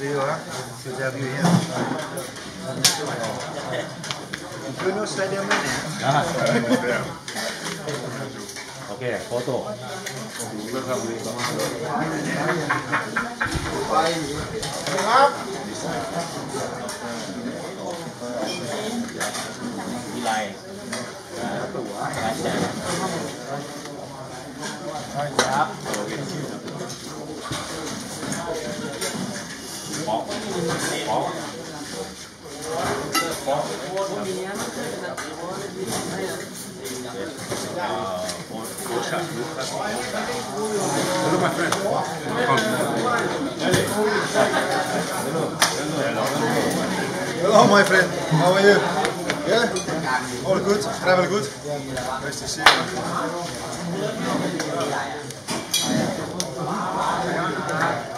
río A, ciudad río Yo no sé de manera. Ok, foto. Đi lại. Hãy subscribe cho kênh Ghiền Mì Gõ Để không bỏ lỡ những video hấp dẫn Hello, my friend. How are you? Yeah? All good? Travel good? Nice to see you.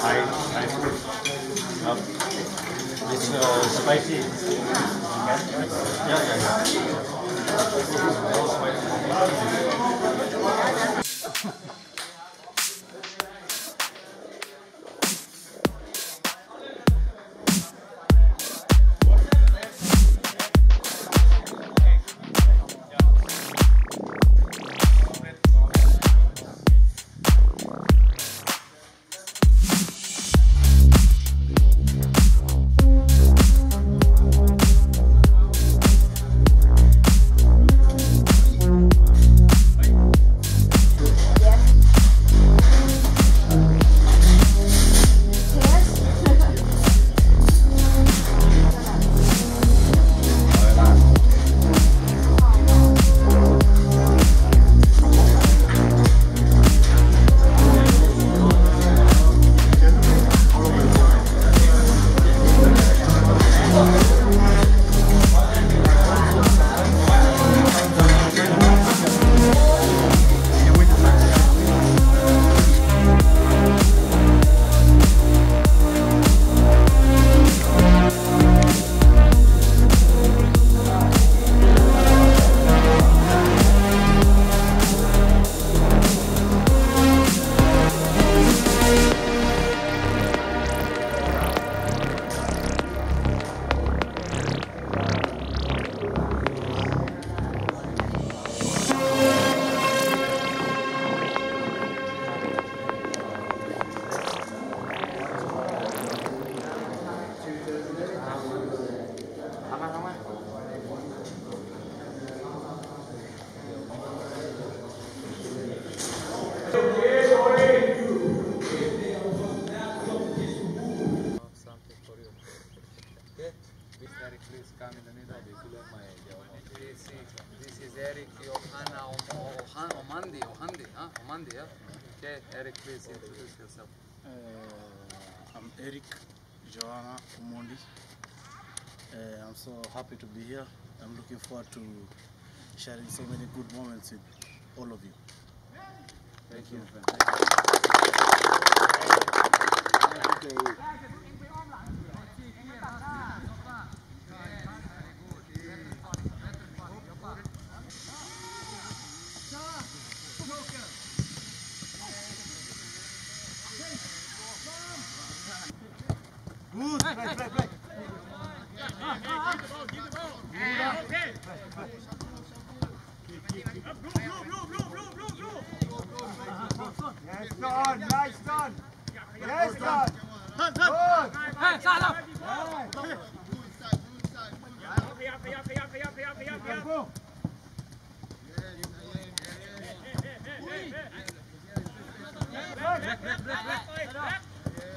Is Eric Johanna Om- Ohan- Omandi, Ohandi, huh? Omandi, yeah? Eric, please introduce yourself. Uh, I'm Eric Johanna Omondi. Uh, I'm so happy to be here. I'm looking forward to sharing so many good moments with all of you. Thank you. Nice done, nice done. Yes, done.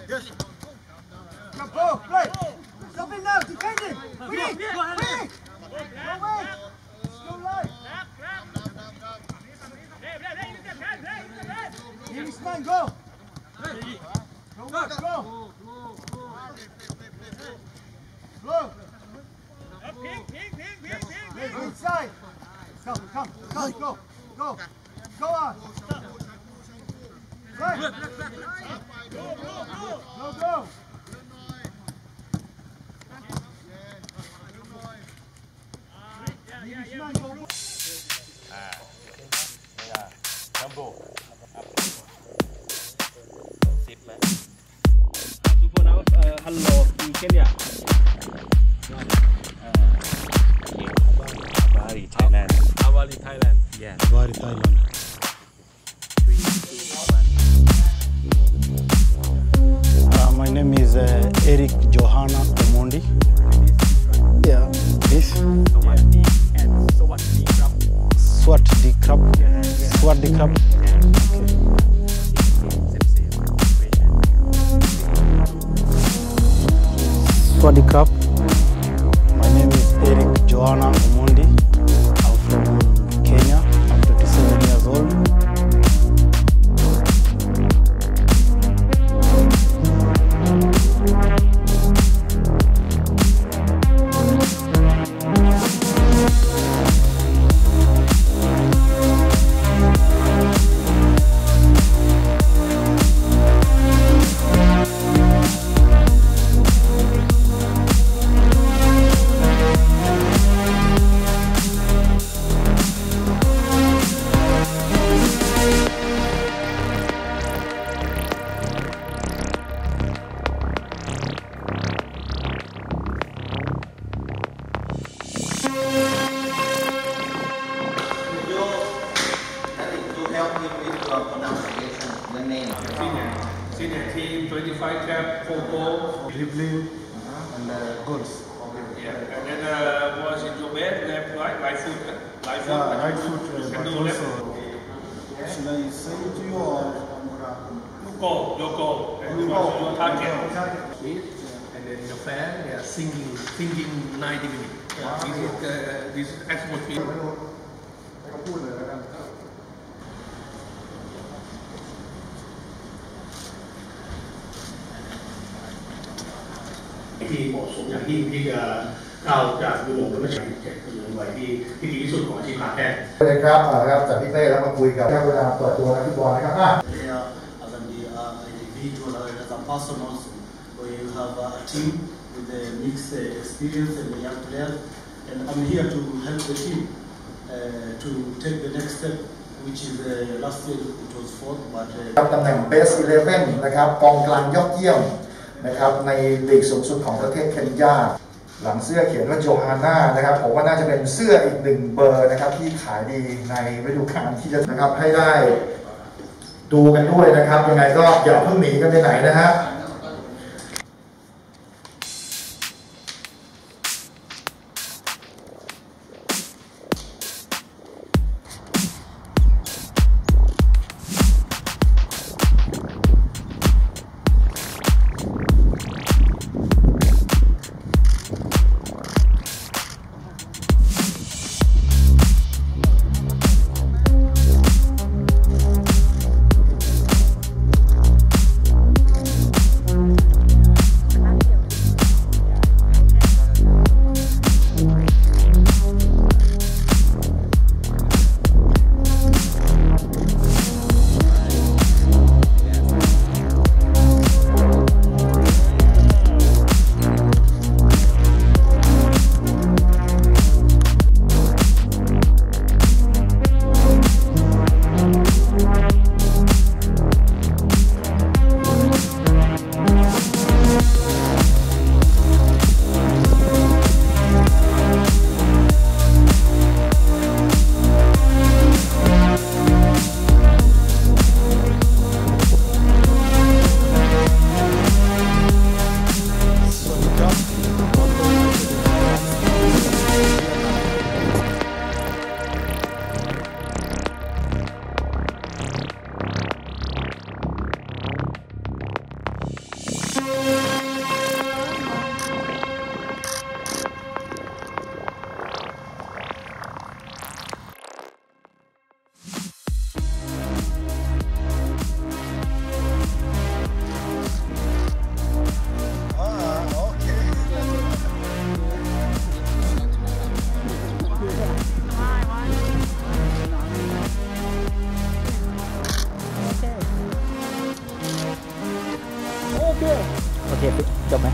Yes. Come, go, play. Bending! Free! Free! No way! No line! East man, go! Go, work, go! Go! Hey, go inside! Come, come, come, go! Go! Go on! Go go go go Go, go, go. Go, go. Ah, yeah, jump go. Dribbling and uh, goals. Yeah. And then uh, was it your best, left, right, right foot, uh, right foot. Yeah, right foot, uh, Can but do left. also. Should I say it to you or? Your goal, your goal. And you want your target. and then the fan they are singing singing 90 minutes. Yeah, this is uh, this is atmosphere. ที่เหมาะสมอย่างยิ่งที่จะก้าวจากยุโรปและไม่ใช่เจ็ดเป็นวัยที่ที่ดีที่สุดของอาชีพการแพทย์นะครับอ่านะครับจากพี่เต้แล้วมาคุยกับเวลาเปิดตัวนักฟุตบอลนะครับอะ player, as an uh, individual, or as a person also, where you have uh, a team with a mixed uh, experience and the young players. And I'm here to help the team uh, to take the next step, which is uh, last year it was fourth, but uh, ครับตำแหน่งเบส11 นะครับกองกลางยอดเยี่ยม นะครับในลีกสูงสุดของประเทศเคนยาหลังเสื้อเขียนว่าโจฮาน่านะครับผมว่าน่าจะเป็นเสื้ออีกหนึ่งเบอร์นะครับที่ขายดีในฤดูกาลที่จะนะครับให้ได้ดูกันด้วยนะครับยังไงก็อย่าเพิ่งหนีกันไปไหนนะฮะ โอเคจบไหม